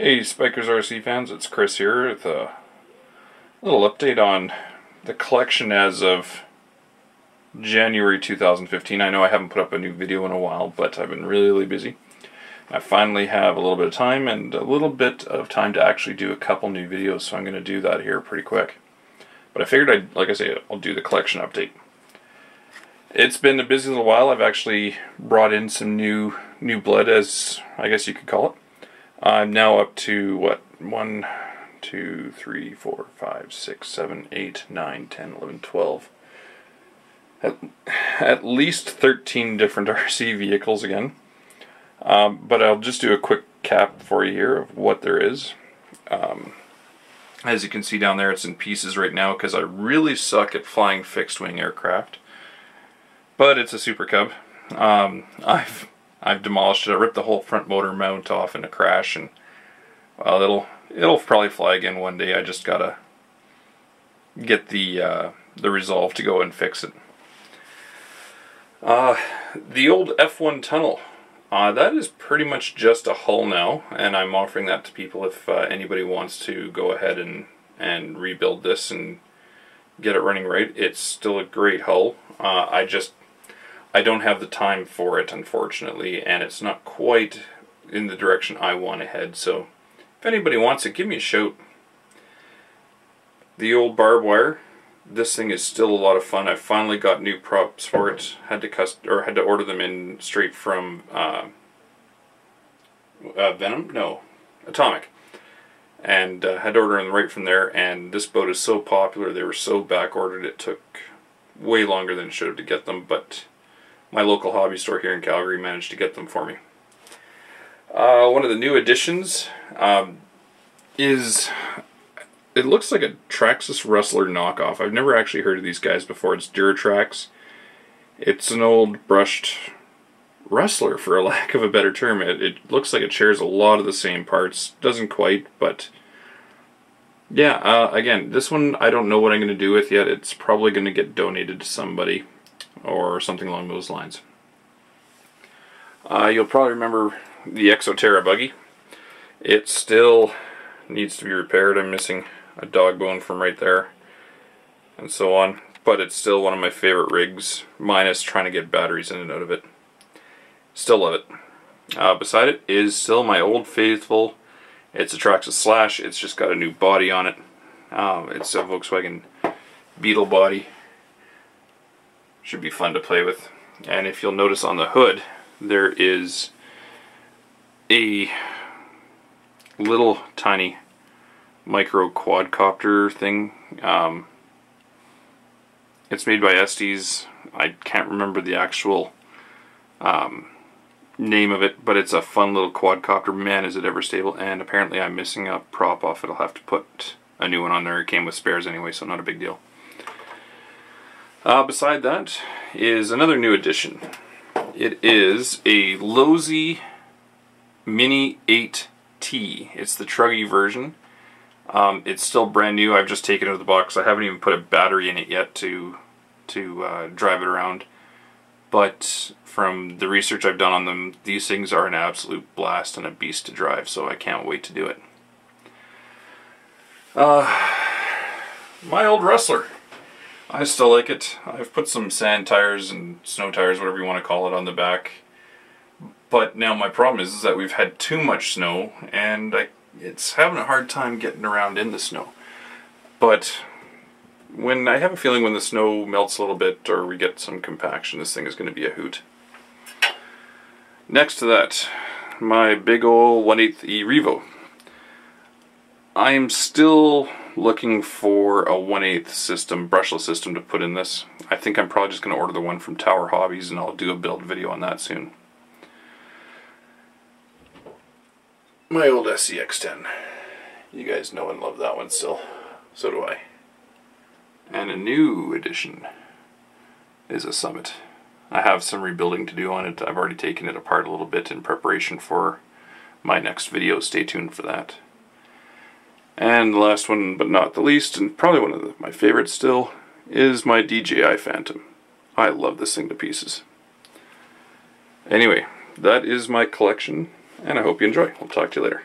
Hey Spikers RC fans, it's Chris here with a little update on the collection as of January 2015. I know I haven't put up a new video in a while, but I've been really, really busy. I finally have a little bit of time and a little bit of time to actually do a couple new videos, so I'm going to do that here pretty quick. But I figured I'd, like I say, I'll do the collection update. It's been a busy little while. I've actually brought in some new new blood, as I guess you could call it. I'm now up to what one, two, three, four, five, six, seven, eight, nine, ten, eleven, twelve. At, at least 13 different RC vehicles again. Um, but I'll just do a quick cap for you here of what there is. Um, as you can see down there, it's in pieces right now because I really suck at flying fixed wing aircraft but it's a Super Cub. Um, I've I've demolished it. I ripped the whole front motor mount off in a crash, and well, it'll it'll probably fly again one day. I just gotta get the uh, the resolve to go and fix it. Uh, the old F1 tunnel. Uh, that is pretty much just a hull now, and I'm offering that to people if uh, anybody wants to go ahead and, and rebuild this and get it running right. It's still a great hull. Uh, I just I don't have the time for it, unfortunately, and it's not quite in the direction I want to head. So, if anybody wants it, give me a shout. The old barbed wire. This thing is still a lot of fun. I finally got new props for it. Had to cust or had to order them in straight from uh, uh, Venom. No, Atomik and uh, had to order them right from there. And this boat is so popular; they were so back ordered. It took way longer than it should have to get them, but my local hobby store here in Calgary managed to get them for me. Uh, one of the new additions um, is it looks like a Traxxas Rustler knockoff. I've never actually heard of these guys before. It's Duratrax. It's an old brushed Rustler, for a lack of a better term. It, it looks like it shares a lot of the same parts. Doesn't quite, but yeah, uh, again, this one I don't know what I'm going to do with yet. It's probably going to get donated to somebody or something along those lines. Uh, you'll probably remember the Exo Terra buggy. It still needs to be repaired. I'm missing a dog bone from right there and so on. But it's still one of my favorite rigs, minus trying to get batteries in and out of it. Still love it. Uh, beside it is still my old faithful. It's a Traxxas Slash. It's just got a new body on it. Um, it's a Volkswagen Beetle body should be fun to play with. And if you'll notice on the hood, there is a little tiny micro quadcopter thing. Um, it's made by Estes. I can't remember the actual um, name of it, but it's a fun little quadcopter. Man, is it ever stable. And apparently I'm missing a prop off it. I'll have to put a new one on there. It came with spares anyway, so not a big deal. Uh, beside that is another new addition. It is a Losi Mini 8T. It's the Truggy version. Um, it's still brand new. I've just taken it out of the box. I haven't even put a battery in it yet to to uh, drive it around. But from the research I've done on them, these things are an absolute blast and a beast to drive, so I can't wait to do it. Uh, my old Rustler. I still like it. I've put some sand tires and snow tires, whatever you want to call it, on the back. But now my problem is, is that we've had too much snow and I, it's having a hard time getting around in the snow. But when I have a feeling when the snow melts a little bit or we get some compaction, this thing is going to be a hoot. Next to that, my big ol' 1 8 E Revo. I'm still looking for a 1 8 system, brushless system to put in this. I think I'm probably just going to order the one from Tower Hobbies and I'll do a build video on that soon. My old SCX-10. You guys know and love that one still. So do I. And a new addition is a Summit. I have some rebuilding to do on it. I've already taken it apart a little bit in preparation for my next video. Stay tuned for that. And the last one, but not the least, and probably one of the, my favorites still, is my DJI Phantom. I love this thing to pieces. Anyway, that is my collection, and I hope you enjoy. I'll talk to you later.